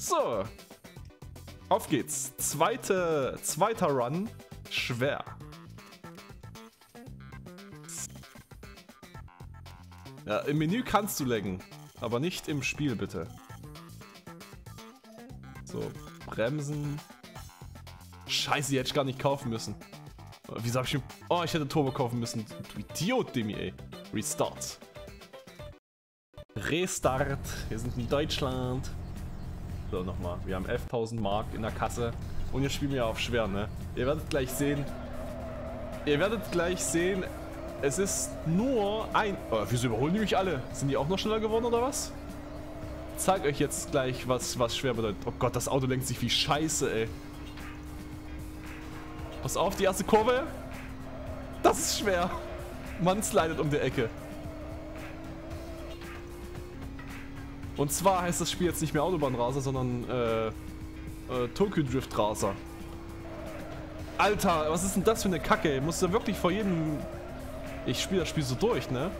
So. Auf geht's. Zweite, zweiter Run. Schwer. Ja, im Menü kannst du laggen. Aber nicht im Spiel, bitte. So, bremsen. Scheiße, die hätte ich gar nicht kaufen müssen. Wieso hab ich. Oh, ich hätte Turbo kaufen müssen. Du Idiot, Demi, ey. Restart. Restart. Wir sind in Deutschland. So, nochmal. Wir haben 11.000 Mark in der Kasse. Und jetzt spielen wir auf schwer, ne? Ihr werdet gleich sehen. Ihr werdet gleich sehen, es ist nur ein... Oh, wieso überholen die mich alle? Sind die auch noch schneller geworden oder was? Zeig euch jetzt gleich, was, was schwer bedeutet. Oh Gott, das Auto lenkt sich wie scheiße, ey. Pass auf, die erste Kurve. Das ist schwer. Man slidet um die Ecke. Und zwar heißt das Spiel jetzt nicht mehr Autobahnraser, sondern äh, äh, Tokyo Drift Raser. Alter, was ist denn das für eine Kacke? Ich muss ja wirklich vor jedem... Ich spiele das Spiel so durch, ne?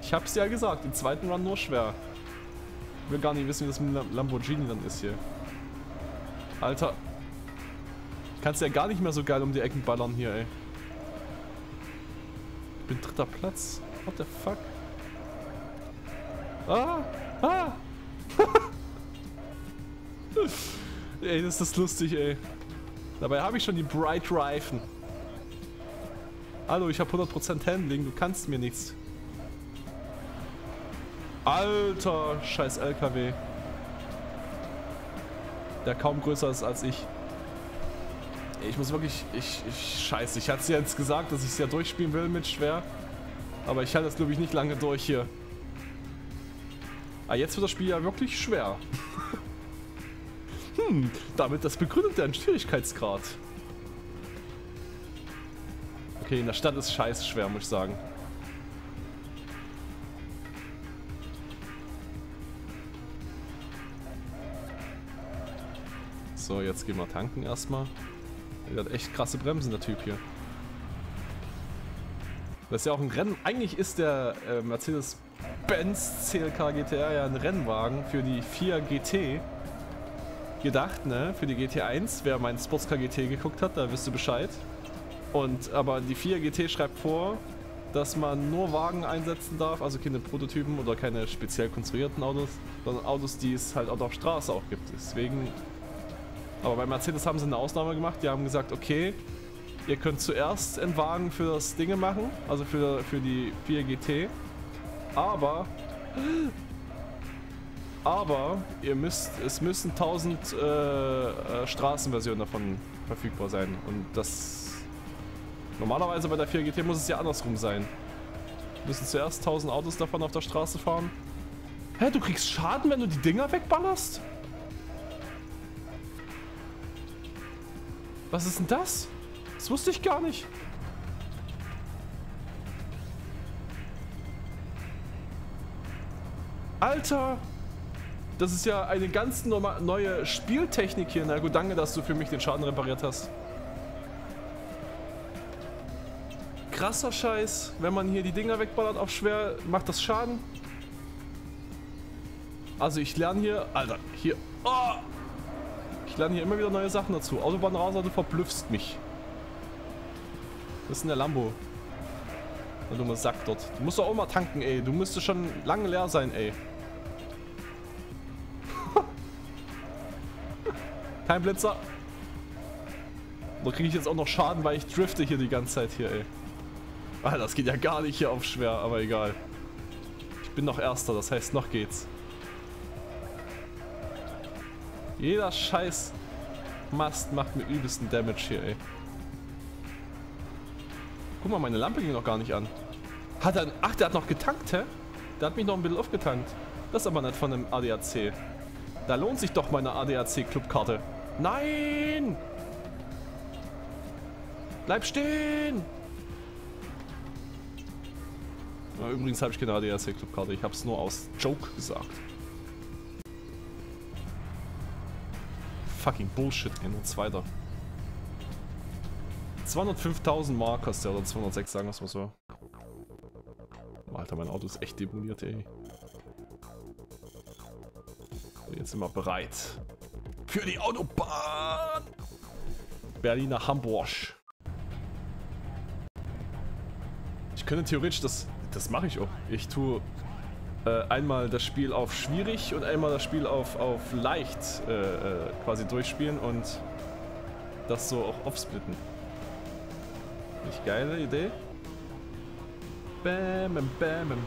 Ich hab's ja gesagt, den zweiten Run nur schwer. Ich will gar nicht wissen, wie das mit Lamborghini dann ist hier. Alter. Kannst ja gar nicht mehr so geil um die Ecken ballern hier, ey. Ich bin dritter Platz. What the fuck? Ah! Ah! ey, das ist lustig, ey. Dabei habe ich schon die Bright Reifen. Hallo, ich habe 100% Handling, du kannst mir nichts. Alter, scheiß LKW. Der kaum größer ist als ich. Ich muss wirklich, ich, ich, scheiße, ich hatte es jetzt gesagt, dass ich es ja durchspielen will mit schwer. Aber ich halte das glaube ich nicht lange durch hier. Ah, jetzt wird das Spiel ja wirklich schwer. hm, damit das begründet deinen Schwierigkeitsgrad. Okay, in der Stadt ist scheiße schwer, muss ich sagen. So, jetzt gehen wir tanken erstmal. Der hat echt krasse Bremsen, der Typ hier. Das ist ja auch ein Rennen. Eigentlich ist der äh, Mercedes-Benz CLK GTR ja ein Rennwagen für die 4 GT gedacht, ne? Für die GT1. Wer meinen Sportscar GT geguckt hat, da wisst ihr Bescheid. Und aber die 4 GT schreibt vor, dass man nur Wagen einsetzen darf, also keine Prototypen oder keine speziell konstruierten Autos, sondern Autos, die es halt auch auf Straße auch gibt. Deswegen aber bei Mercedes haben sie eine Ausnahme gemacht. Die haben gesagt, okay, ihr könnt zuerst einen Wagen für das Dinge machen, also für, für die 4 GT. Aber, aber ihr müsst, es müssen 1000 äh, äh, Straßenversionen davon verfügbar sein. Und das, normalerweise bei der 4 GT muss es ja andersrum sein. Wir müssen zuerst 1000 Autos davon auf der Straße fahren. Hä, du kriegst Schaden, wenn du die Dinger wegballerst? Was ist denn das? Das wusste ich gar nicht. Alter! Das ist ja eine ganz neue Spieltechnik hier. Na gut, danke, dass du für mich den Schaden repariert hast. Krasser Scheiß. Wenn man hier die Dinger wegballert auf schwer, macht das Schaden. Also ich lerne hier... Alter, hier... Oh! Ich lerne hier immer wieder neue Sachen dazu. Autobahnraser, du verblüffst mich. Das ist denn der Lambo? Der dumme Sack dort. Du musst doch auch mal tanken, ey. Du müsstest schon lange leer sein, ey. Kein Blitzer. Da kriege ich jetzt auch noch Schaden, weil ich drifte hier die ganze Zeit hier, ey. Alter, das geht ja gar nicht hier auf schwer, aber egal. Ich bin noch Erster, das heißt, noch geht's. Jeder scheiß Mast macht mir übelsten Damage hier, ey. Guck mal, meine Lampe ging noch gar nicht an. Hat er... Ach, der hat noch getankt, hä? Der hat mich noch ein bisschen aufgetankt. Das ist aber nicht von einem ADAC. Da lohnt sich doch meine ADAC-Clubkarte. Nein! Bleib stehen! Ja, übrigens habe ich keine ADAC-Clubkarte. Ich habe es nur aus Joke gesagt. fucking Bullshit, ey, nur zweiter. 205.000 Mark kostet der, oder 206, sagen wir es mal so. Alter, mein Auto ist echt demoliert, ey. Jetzt sind wir bereit. Für die Autobahn! Berliner Hamburg. Ich könnte theoretisch das... Das mache ich auch. Ich tue äh, einmal das Spiel auf schwierig und einmal das Spiel auf, auf leicht äh, äh, quasi durchspielen und das so auch aufsplitten. Nicht geile Idee? Bam, bam, bam.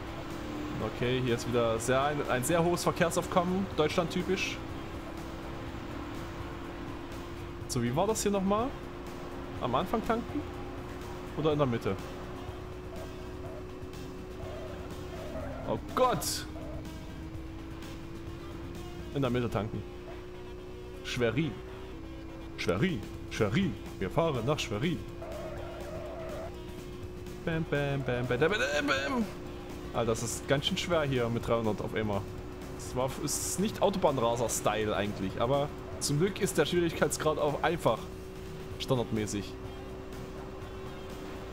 Okay, hier ist wieder sehr, ein, ein sehr hohes Verkehrsaufkommen, Deutschland typisch. So, wie war das hier nochmal? Am Anfang tanken? Oder in der Mitte? Oh Gott! In der Mitte tanken. Schwerin. Schwerin. Schwerin. Wir fahren nach Schwerin. Bam, bam, bam, bam, bam, bam, bam. Alter, das ist ganz schön schwer hier mit 300 auf immer. Es ist nicht Autobahnraser-Style eigentlich, aber zum Glück ist der Schwierigkeitsgrad auch einfach. Standardmäßig.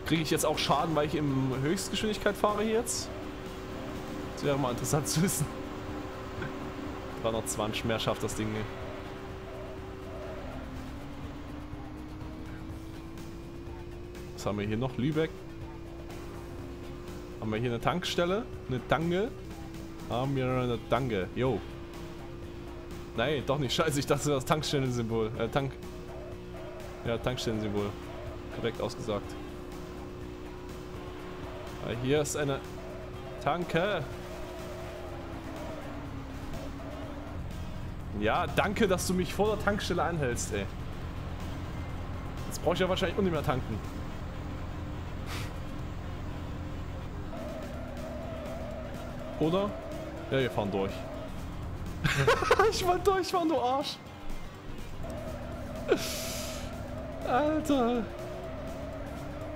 Kriege ich jetzt auch Schaden, weil ich in Höchstgeschwindigkeit fahre jetzt? Das wäre mal interessant zu wissen. 320 mehr schafft das Ding. Was haben wir hier noch? Lübeck. Haben wir hier eine Tankstelle? Eine Tange? Haben wir eine Tange. Jo. Nein, doch nicht. Scheiße, ich dachte, das Tankstellensymbol. Äh, Tank. Ja, Tankstellensymbol. Korrekt ausgesagt. Aber hier ist eine Tanke. Ja, danke, dass du mich vor der Tankstelle anhältst, ey. Jetzt brauche ich ja wahrscheinlich auch nicht mehr tanken. Oder? Ja, wir fahren durch. ich wollte durchfahren, du Arsch. Alter.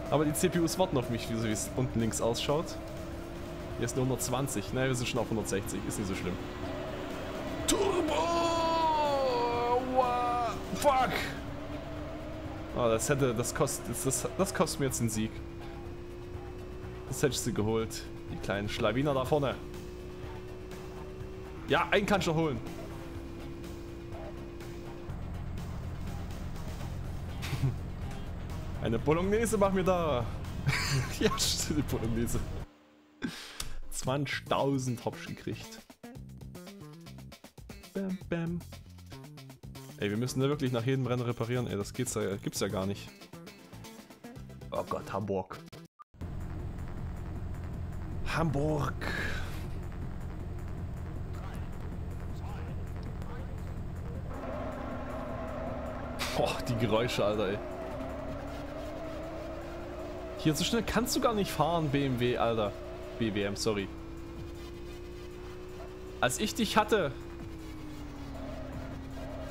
Aber die CPUs warten auf mich, wie es unten links ausschaut. Hier ist nur 120. Naja, wir sind schon auf 160. Ist nicht so schlimm. Turbo! Fuck! Oh, das hätte, das kostet, das, das kostet mir jetzt einen Sieg. Das hätte ich sie geholt. Die kleinen Schlawiner da vorne. Ja, einen kannst du holen. Eine Bolognese mach mir da. ja, die Bolognese. 20.000 Hopsch gekriegt. Bam, bam. Ey, wir müssen da wirklich nach jedem Rennen reparieren. Ey, das geht's ja, gibt's ja gar nicht. Oh Gott, Hamburg. Hamburg. Boah, die Geräusche, Alter, ey. Hier so schnell kannst du gar nicht fahren, BMW, Alter. BWM, sorry. Als ich dich hatte,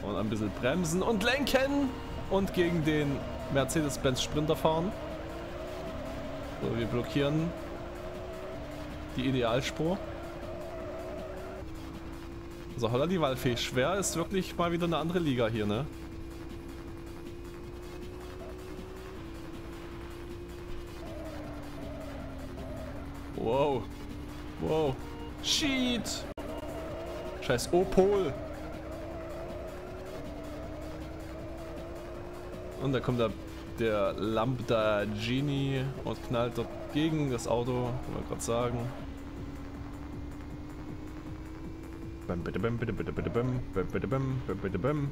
und ein bisschen bremsen und lenken. Und gegen den Mercedes-Benz Sprinter fahren. So, wir blockieren die Idealspur. So, holla die Waldfee. Schwer ist wirklich mal wieder eine andere Liga hier, ne? Wow. Wow. Shit. Scheiß Opol. Und da kommt der, der Lambda Genie und knallt dort gegen das Auto, kann man gerade sagen. Bam, bitte, bam, bitte, bitte, bitte, bam, bitte, bam, bitte, bam.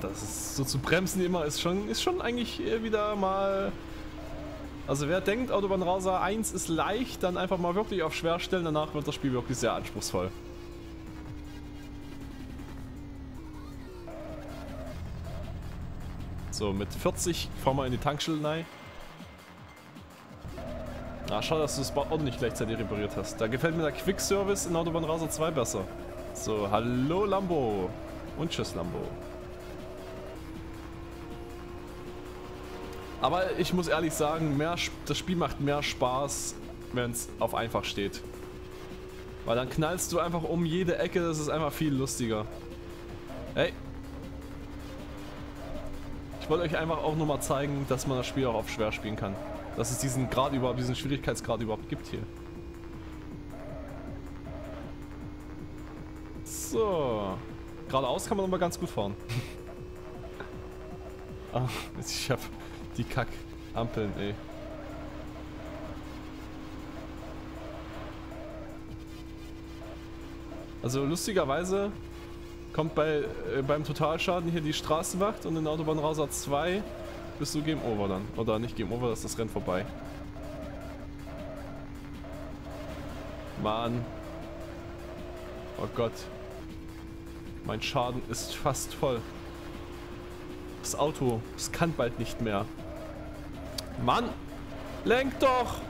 Das ist so zu bremsen immer ist schon, ist schon eigentlich wieder mal... Also wer denkt, Autobahn Rasa 1 ist leicht, dann einfach mal wirklich auf schwer stellen, danach wird das Spiel wirklich sehr anspruchsvoll. So, mit 40 fahren wir in die Tankstelle rein. Ah, schade, dass du das auch nicht gleichzeitig repariert hast. Da gefällt mir der Quick Service in Autobahn Raser 2 besser. So, hallo Lambo. Und tschüss Lambo. Aber ich muss ehrlich sagen, mehr, das Spiel macht mehr Spaß, wenn es auf einfach steht. Weil dann knallst du einfach um jede Ecke, das ist einfach viel lustiger. Hey! Ich wollte euch einfach auch nochmal zeigen, dass man das Spiel auch auf schwer spielen kann. Dass es diesen Grad überhaupt, diesen Schwierigkeitsgrad überhaupt gibt hier. So. Geradeaus kann man nochmal ganz gut fahren. ah, ich habe die Kack-Ampeln, ey. Also lustigerweise kommt bei, äh, beim Totalschaden hier die Straßenwacht und in Autobahnrauser 2 bist du Game Over dann. Oder nicht Game Over, ist das Rennen vorbei. Mann. Oh Gott. Mein Schaden ist fast voll. Das Auto, es kann bald nicht mehr. Mann! Lenk doch!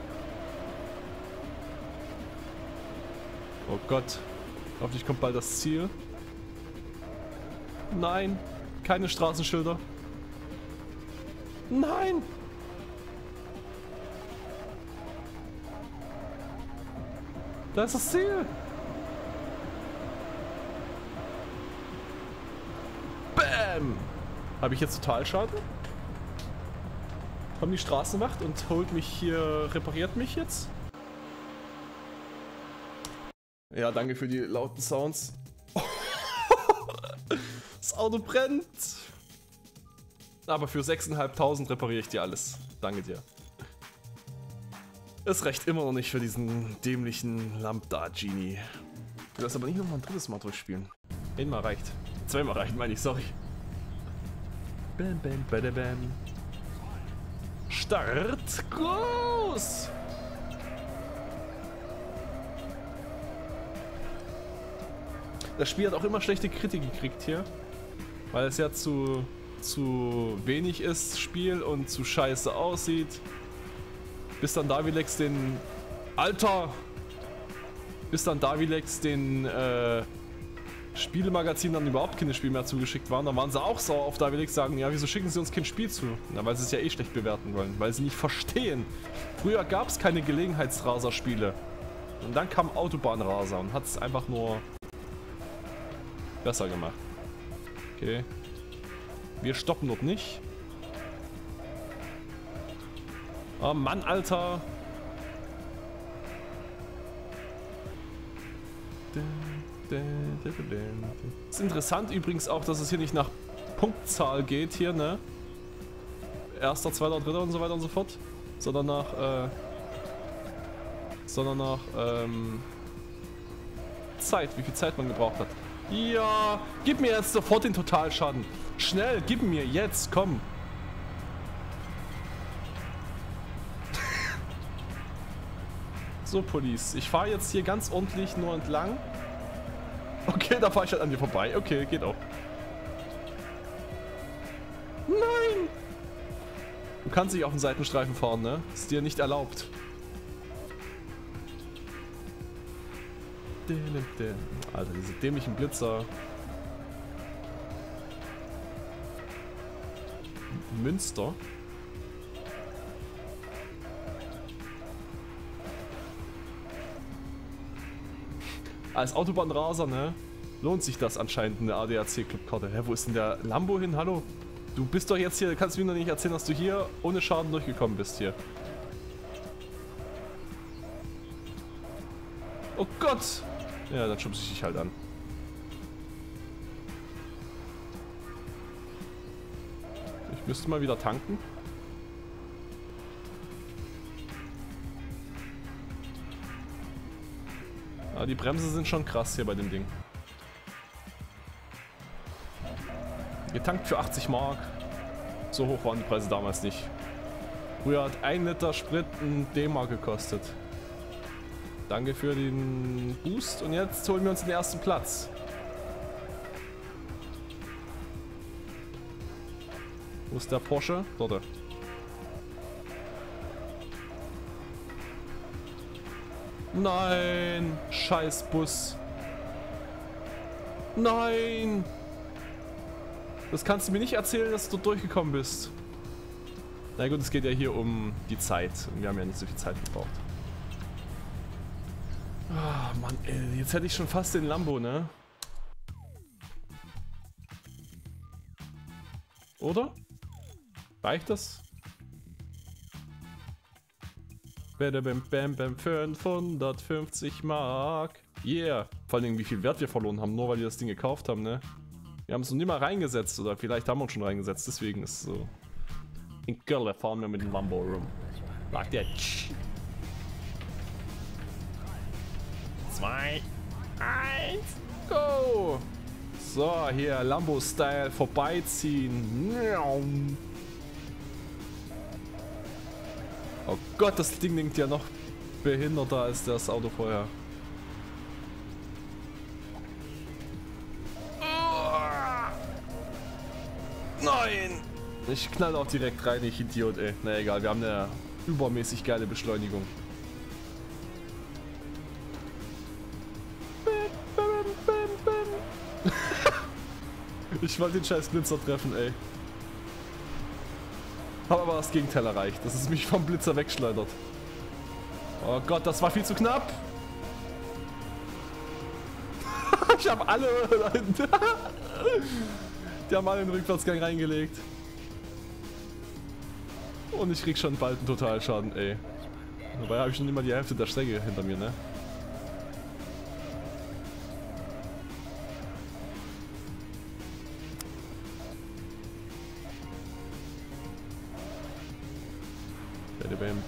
Oh Gott. Hoffentlich kommt bald das Ziel. Nein, keine Straßenschilder. Nein! Da ist das Ziel! Bam! Habe ich jetzt Totalschaden? Kommt die Straßenwacht und holt mich hier, repariert mich jetzt? Ja, danke für die lauten Sounds. das Auto brennt. Aber für 6.500 repariere ich dir alles. Danke dir. Es reicht immer noch nicht für diesen dämlichen Lambda-Genie. Du wirst aber nicht nochmal ein drittes Mal durchspielen. Einmal reicht. Zweimal reicht, meine ich, sorry. Bam, bam, bam, bam. Start, groß! Das Spiel hat auch immer schlechte Kritik gekriegt hier. Weil es ja zu, zu wenig ist, Spiel, und zu scheiße aussieht. Bis dann Davilex den... Alter! Bis dann Davilex den äh, Spielemagazin dann überhaupt keine Spiele mehr zugeschickt waren. Da waren sie auch sauer auf Davilex, sagen, ja, wieso schicken sie uns kein Spiel zu? Na, weil sie es ja eh schlecht bewerten wollen, weil sie nicht verstehen. Früher gab es keine Gelegenheitsraser-Spiele. Und dann kam Autobahnraser und hat es einfach nur besser gemacht. Okay. Wir stoppen dort nicht. Oh Mann, Alter. Ist interessant übrigens auch, dass es hier nicht nach Punktzahl geht hier, ne? Erster, zweiter, dritter und so weiter und so fort. Sondern nach, äh, sondern nach, ähm, Zeit, wie viel Zeit man gebraucht hat. Ja, gib mir jetzt sofort den Totalschaden. Schnell, gib mir jetzt, komm. so, Police. Ich fahre jetzt hier ganz ordentlich nur entlang. Okay, da fahre ich halt an dir vorbei. Okay, geht auch. Nein! Du kannst nicht auf den Seitenstreifen fahren, ne? Ist dir nicht erlaubt. Alter, diese dämlichen Blitzer. Münster. Als Autobahnraser, ne? Lohnt sich das anscheinend eine ADAC-Clubkarte. Hä, wo ist denn der Lambo hin? Hallo? Du bist doch jetzt hier, kannst du mir noch nicht erzählen, dass du hier ohne Schaden durchgekommen bist hier. Oh Gott! Ja, dann schubse ich dich halt an. Ich müsste mal wieder tanken. Ah, die Bremse sind schon krass hier bei dem Ding. Getankt für 80 Mark. So hoch waren die Preise damals nicht. Früher hat ein Liter Sprit ein D-Mark gekostet. Danke für den Boost und jetzt holen wir uns den ersten Platz. Wo ist der Porsche? Dort. Nein! Scheiß Bus. Nein! Das kannst du mir nicht erzählen, dass du durchgekommen bist. Na gut, es geht ja hier um die Zeit. Und wir haben ja nicht so viel Zeit gebraucht. Ah, Mann, ey, jetzt hätte ich schon fast den Lambo, ne? Oder? Reicht das? Bam, bam, bam, bam, 550 Mark. Yeah. Vor allem, wie viel Wert wir verloren haben, nur weil wir das Ding gekauft haben, ne? Wir haben es noch nie mal reingesetzt, oder vielleicht haben wir uns schon reingesetzt, deswegen ist es so. In Köln fahren wir mit dem Lambo rum. Like that. Zwei, eins, go! So, hier Lambo-Style vorbeiziehen. Gott, das Ding klingt ja noch behinderter als das Auto vorher. Nein! Ich knall auch direkt rein, ich Idiot, ey. Na egal, wir haben eine übermäßig geile Beschleunigung. ich wollte den scheiß Blitzer treffen, ey. Hab aber das Gegenteil erreicht, dass es mich vom Blitzer wegschleudert. Oh Gott, das war viel zu knapp. ich habe alle... Die haben alle den Rückwärtsgang reingelegt. Und ich krieg schon bald einen Totalschaden, ey. Dabei habe ich schon immer die Hälfte der Strecke hinter mir, ne?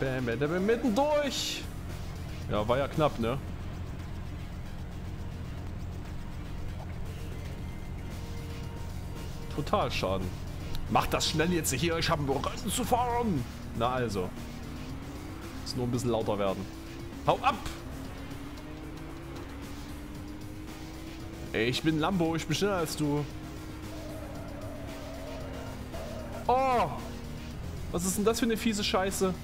Bam, bam, bam, mitten! Ja, war ja knapp, ne? Totalschaden. Mach das schnell jetzt hier, ich habe Rennen zu fahren. Na also. Muss nur ein bisschen lauter werden. Hau ab! Ey, ich bin Lambo, ich bin schneller als du. Oh! Was ist denn das für eine fiese Scheiße?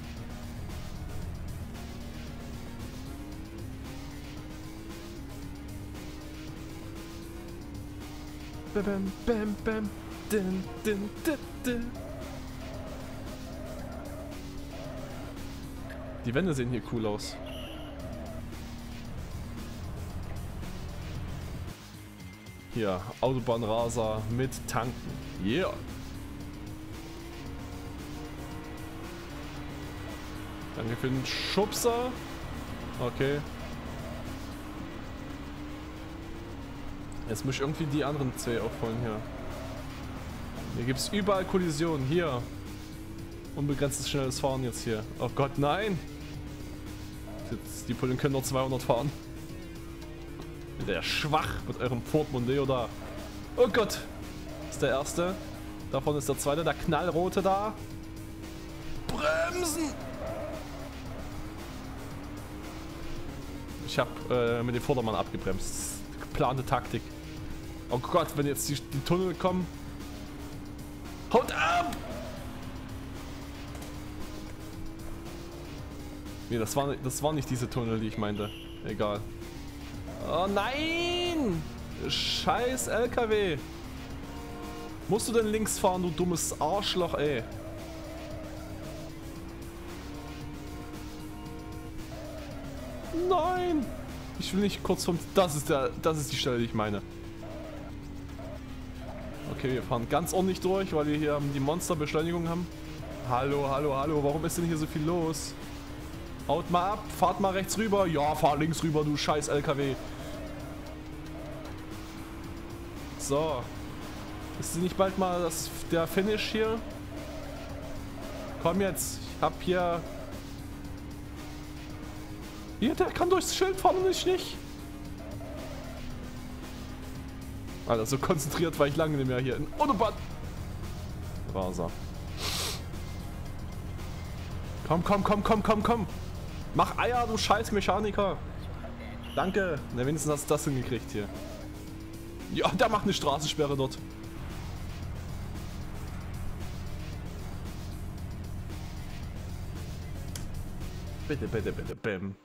Bam, bam, bam. Dun, dun, dun, dun. Die Wände sehen hier cool aus. Hier, Autobahnraser mit Tanken. Yeah. Danke für den Schubser. Okay. Jetzt muss ich irgendwie die anderen zwei aufholen hier. Hier gibt es überall Kollisionen. Hier. Unbegrenztes schnelles Fahren jetzt hier. Oh Gott, nein! Jetzt, die Bullen können nur 200 fahren. Der schwach mit eurem Ford Mondeo da. Oh Gott! Das ist der erste. Davon ist der zweite, der knallrote da. Bremsen! Ich habe äh, mit dem Vordermann abgebremst. Geplante Taktik. Oh Gott, wenn jetzt die, die Tunnel kommen. Haut ab! Nee, das war, das war nicht diese Tunnel, die ich meinte. Egal. Oh nein! Scheiß LKW. Musst du denn links fahren, du dummes Arschloch, ey? Nein! Ich will nicht kurz vom... Das ist der... Das ist die Stelle, die ich meine. Okay, wir fahren ganz ordentlich durch, weil wir hier die Monsterbeschleunigung haben. Hallo, hallo, hallo. Warum ist denn hier so viel los? Haut mal ab. Fahrt mal rechts rüber. Ja, fahr links rüber, du scheiß LKW. So. Ist nicht bald mal das, der Finish hier? Komm jetzt. Ich hab hier... Hier, der kann durchs Schild fahren und ich nicht. Alter, so konzentriert war ich lange nicht mehr hier in Autobahn. Raser. Komm, komm, komm, komm, komm, komm. Mach Eier, du scheiß Mechaniker. Danke. Na, wenigstens hast du das hingekriegt hier. Ja, der macht eine Straßensperre dort. Bitte, bitte, bitte, bim.